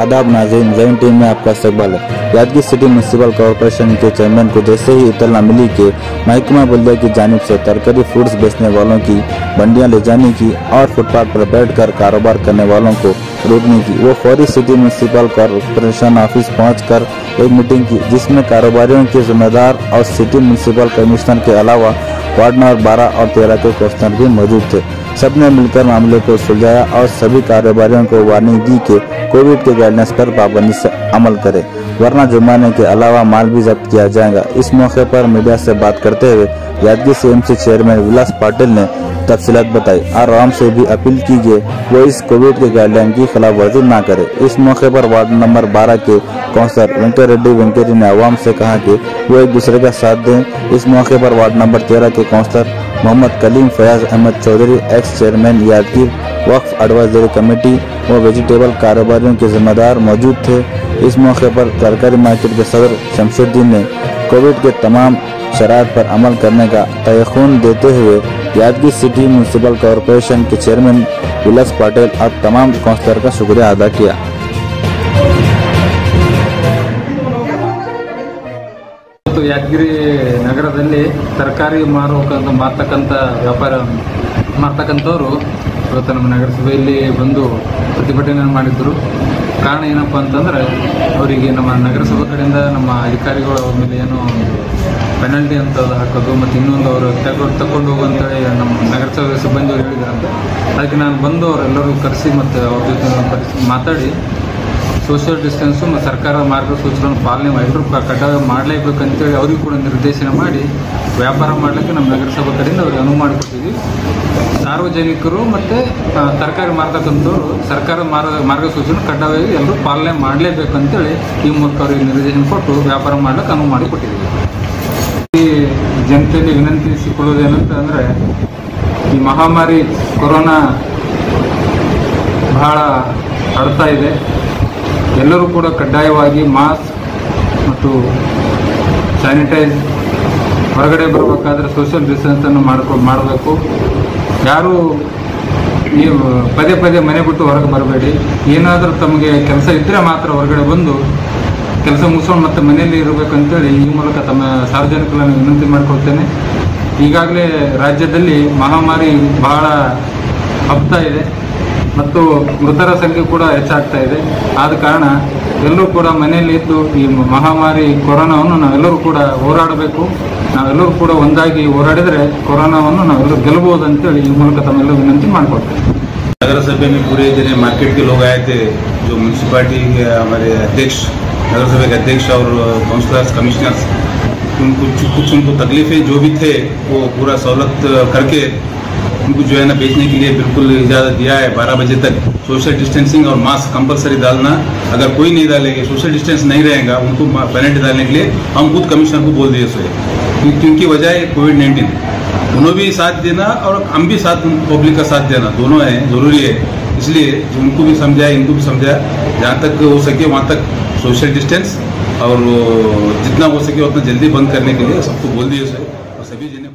आदाब नाजीन जैन टीम में आपका इस्तकबाल है। यादगिर सिटी म्यूनसिपल कॉरपोरेशन के चेयरमैन को जैसे ही इतना मिली कि महकमा बल्दिया की जानब से तरकारी फ्रूट्स बेचने वालों की बंडियाँ ले जाने की और फुटपाथ पर बैठकर कारोबार करने वालों को रोकने की, वो फौरी सिटी म्यूनसिपल कॉरपोरेशन ऑफ़िस पहुंचकर एक मीटिंग की, जिसमें कारोबारियों के जिम्मेदार और सिटी म्यूनसिपल कमिश्नर के अलावा वार्ड नंबर बारह और तेरह के कमिश्नर भी मौजूद थे। सबने मिलकर मामले को सुलझाया और सभी कारोबारियों को वार्निंग दी कि कोविड के गाइडलाइंस पर पाबंदी से अमल करें। वरना जुर्माने के अलावा माल भी जब्त किया जाएगा। इस मौके पर मीडिया से बात करते हुए यादगिर सीएमसी चेयरमैन विलास पाटिल ने तफसीलात बताई और आवाम से भी अपील की कि वो इस कोविड के गाइडलाइन की खिलाफ वर्जी न करे। इस मौके पर वार्ड नंबर 12 के काउंसलर वेंकट रेड्डी वेंकटी ने आवाम से कहा कि वो एक दूसरे का साथ दें। इस मौके पर वार्ड नंबर 13 के councillor Mohammed Kaleem Fayaz Ahmed Chaudhary, ex chairman Yadgir Waqf advisory committee व वेजिटेबल कारोबारियों के जिम्मेदार मौजूद थे। इस मौके पर तरकारी मार्केट के सदर शमशुद्दीन ने कोविड के तमाम शरात पर अमल करने का तयखून देते हुए यादगिर सिटी म्यूनसिपल कॉरपोरेशन के चेयरमैन विलास पाटिल और तमाम काउंसलर का शुक्रिया अदा किया। ಇವತ್ತು ಯಾದಗಿರಿ ನಗರದಲ್ಲಿ ತರಕಾರಿ ಮಾರುವಂತ ಮಾರ್ತಕ್ಕಂಥ ವ್ಯಾಪಾರ ಮಾಡ್ತಕ್ಕಂಥವ್ರು ಇವತ್ತು ನಮ್ಮ ನಗರಸಭೆಯಲ್ಲಿ ಬಂದು ಪ್ರತಿಭಟನೆ ಮಾಡಿದ್ದರು ಕಾರಣ ಏನಪ್ಪ ಅಂತಂದ್ರೆ, ಅವರಿಗೆ ನಮ್ಮ ನಗರಸಭೆ ಕಡೆಯಿಂದ ನಮ್ಮ ಅಧಿಕಾರಿಗಳು ಅವ್ರ ಮೇಲೆ ಏನೋ ಪೆನಲ್ಟಿ ಅಂತ ಹಾಕೋದು ಮತ್ತು ಇನ್ನೊಂದು ಅವರು ತಗೊಂಡು ತಗೊಂಡು ಹೋಗುವಂತೇಳಿ ನಮ್ಮ ನಗರಸಭೆ ಸಿಬ್ಬಂದಿಯವರು ಹೇಳಿದ್ರಂತೆ ಅದಕ್ಕೆ ನಾನು ಬಂದು ಅವರೆಲ್ಲರೂ ಕರೆಸಿ ಮತ್ತು ಅವ್ರ ಜೊತೆ ಮಾತಾಡಿ ಸೋಷಿಯಲ್ ಡಿಸ್ಟೆನ್ಸು ಮತ್ತು ಸರ್ಕಾರ ಮಾರ್ಗಸೂಚಿಗಳನ್ನು ಪಾಲನೆ ಎಲ್ಲರೂ ಕಡ್ಡಾಯ ಮಾಡಲೇಬೇಕು ಅಂತೇಳಿ ಅವರಿಗೂ ಕೂಡ ನಿರ್ದೇಶನ ಮಾಡಿ ವ್ಯಾಪಾರ ಮಾಡಲಿಕ್ಕೆ ನಮ್ಮ ನಗರಸಭೆ ಕಡೆಯಿಂದ ಅವ್ರಿಗೆ ಅನುವು ಮಾಡಿಕೊಟ್ಟಿದ್ವಿ. ಸಾರ್ವಜನಿಕರು ಮತ್ತು ತರಕಾರಿ ಮಾರ್ತಕ್ಕಂಥವ್ರು ಸರ್ಕಾರ ಮಾರ್ಗ, ಮಾರ್ಗಸೂಚಿಯನ್ನು ಕಡ್ಡಾಯವಾಗಿ ಎಲ್ಲರೂ ಪಾಲನೆ ಮಾಡಲೇಬೇಕು ಅಂತೇಳಿ ಈ ಮೂಲಕ ಅವರಿಗೆ ನಿರ್ದೇಶನ ಕೊಟ್ಟು ವ್ಯಾಪಾರ ಮಾಡಲಿಕ್ಕೆ ಅನುವು ಮಾಡಿಕೊಟ್ಟಿದ್ದೀವಿ ಈ ಜನತೆಯಲ್ಲಿ ವಿನಂತಿಸಿಕೊಳ್ಳೋದೇನಂತ ಅಂದರೆ, ಈ ಮಹಾಮಾರಿ ಕೊರೋನಾ ಬಹಳ ಹರಡ್ತಾ ಇದೆ. ಎಲ್ಲರೂ ಕೂಡ ಕಡ್ಡಾಯವಾಗಿ ಮಾಸ್ಕ್ ಮತ್ತು ಸ್ಯಾನಿಟೈಸ್ ಹೊರಗಡೆ ಬರಬೇಕಾದ್ರೆ ಸೋಷಿಯಲ್ ಡಿಸ್ಟೆನ್ಸನ್ನು ಮಾಡ್ಕೊ, ಮಾಡಬೇಕು. ಯಾರು ನೀವು ಪದೇ ಪದೇ ಮನೆ ಬಿಟ್ಟು ಹೊರಗೆ ಬರಬೇಡಿ. ಏನಾದರೂ ತಮಗೆ ಕೆಲಸ ಇದ್ದರೆ ಮಾತ್ರ ಹೊರಗಡೆ ಬಂದು ಕೆಲಸ ಮುಗಿಸ್ಕೊಂಡು ಮತ್ತೆ ಮನೆಯಲ್ಲಿ ಇರಬೇಕಂತೇಳಿ ಈ ಮೂಲಕ ತಮ್ಮ ಸಾರ್ವಜನಿಕರನ್ನು ವಿನಂತಿ ಮಾಡಿಕೊಳ್ತೇನೆ. ಈಗಾಗಲೇ ರಾಜ್ಯದಲ್ಲಿ ಮಹಾಮಾರಿ ಬಹಳ ಹಬ್ತಾ ಇದೆ. ಮತ್ತು ಮೃತರ ಸಂಖ್ಯೆ ಕೂಡ ಹೆಚ್ಚಾಗ್ತಾ ಇದೆ ಆದ ಕಾರಣ ಎಲ್ಲರೂ ಕೂಡ ಮನೆಯಲ್ಲಿ ಇದ್ದು ಈ ಮಹಾಮಾರಿ ಕೊರೋನಾವನ್ನು ನಾವೆಲ್ಲರೂ ಕೂಡ ಹೋರಾಡಬೇಕು ನಾವೆಲ್ಲರೂ ಕೂಡ ಒಂದಾಗಿ ಹೋರಾಡಿದರೆ ಕೊರೋನಾವನ್ನು ನಾವೆಲ್ಲರೂ ಗೆಲ್ಲಬಹುದು ಅಂತೇಳಿ ಈ ಮೂಲಕ ತಮ್ಮೆಲ್ಲರೂ ವಿನಂತಿ ಮಾಡಿಕೊಡ್ತೇನೆ नगर सभा में पूरे जिले मार्केट के लोग आए थे जो म्यूनसिपालिटी के हमारे अध्यक्ष नगर सभा के अध्यक्ष और काउंसलर्स कमिश्नर्स उनको कुछ उनको तकलीफें जो भी थे वो पूरा सहूलत करके उनको जो है ना बेचने के लिए बिल्कुल इजाज़त दिया है। बारह बजे तक सोशल डिस्टेंसिंग और मास्क कंपलसरी डालना, अगर कोई नहीं डालेंगे सोशल डिस्टेंस नहीं रहेगा, उनको पेनल्टी डालने के लिए हम खुद कमिश्नर को बोल दिए सो क्योंकि वजह है कोविड नाइन्टीन उन्होंने भी साथ देना और हम भी साथ पब्लिक का साथ देना। दोनों है, ज़रूरी है। इसलिए उनको भी समझाए इनको भी समझाए जहाँ तक हो सके वहाँ तक सोशल डिस्टेंस और, जितना हो सके उतना जल्दी बंद करने के लिए सबको बोल दिए सर।